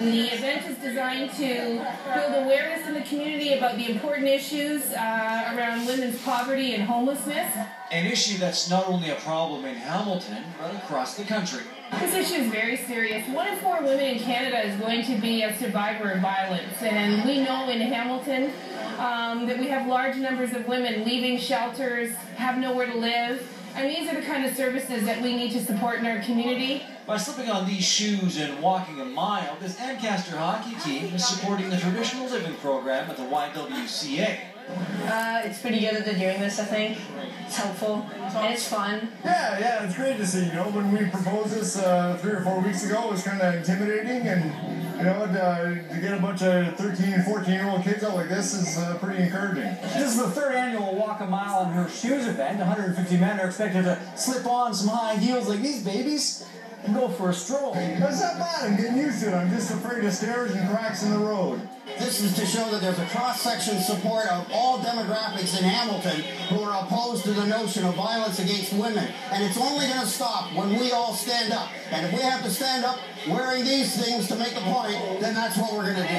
The event is designed to build awareness in the community about the important issues uh, around women's poverty and homelessness. An issue that's not only a problem in Hamilton, but across the country. This issue is very serious. One in four women in Canada is going to be a survivor of violence, and we know in Hamilton um, that we have large numbers of women leaving shelters, have nowhere to live, and these are the kind of services that we need to support in our community. By slipping on these shoes and walking a mile, this Ancaster hockey team is supporting the transitional living program at the YWCA. Uh, it's pretty good that they're doing this, I think. It's helpful, and it's fun. Yeah, yeah, it's great to see. You know, when we proposed this uh, three or four weeks ago, it was kind of intimidating, and, you know, uh, to get a bunch of 13 and 14 year old kids out like this is uh, pretty encouraging. This is the third annual Walk a Mile in Her Shoes event. 150 men are expected to slip on some high heels like these babies and go for a stroll. That's not bad. I'm getting used to it. I'm just afraid of stairs and cracks in the road. This is to show that there's a cross-section support of all demographics in Hamilton who are opposed to the notion of violence against women. And it's only going to stop when we all stand up. And if we have to stand up wearing these things to make a point, then that's what we're going to do.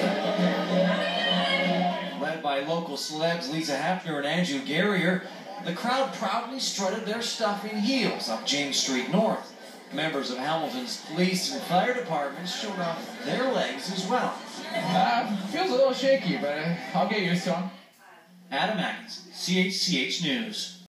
Led by local celebs Lisa Hafner and Andrew Garrier, the crowd proudly strutted their stuff in heels up James Street North. Members of Hamilton's police and fire departments showed off their legs as well. Uh, feels a little shaky, but uh, I'll get used to them. Adam Atkins, CHCH News.